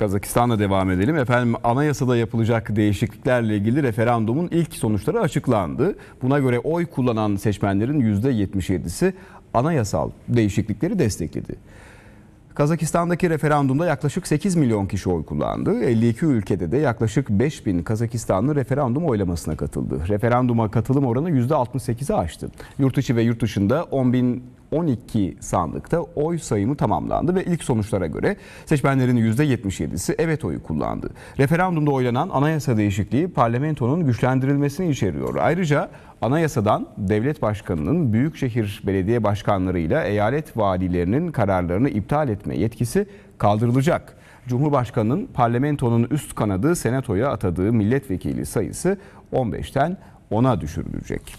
Kazakistan'la devam edelim. Efendim anayasada yapılacak değişikliklerle ilgili referandumun ilk sonuçları açıklandı. Buna göre oy kullanan seçmenlerin %77'si anayasal değişiklikleri destekledi. Kazakistan'daki referandumda yaklaşık 8 milyon kişi oy kullandı. 52 ülkede de yaklaşık 5 bin Kazakistanlı referandum oylamasına katıldı. Referanduma katılım oranı %68'i aştı. Yurt içi ve yurt dışında 10 bin 12 sandıkta oy sayımı tamamlandı ve ilk sonuçlara göre seçmenlerin %77'si evet oyu kullandı. Referandumda oylanan anayasa değişikliği parlamentonun güçlendirilmesini içeriyor. Ayrıca anayasadan devlet başkanının büyükşehir belediye başkanlarıyla eyalet valilerinin kararlarını iptal etme yetkisi kaldırılacak. Cumhurbaşkanının parlamentonun üst kanadı senatoya atadığı milletvekili sayısı 15'ten 10'a düşürülecek.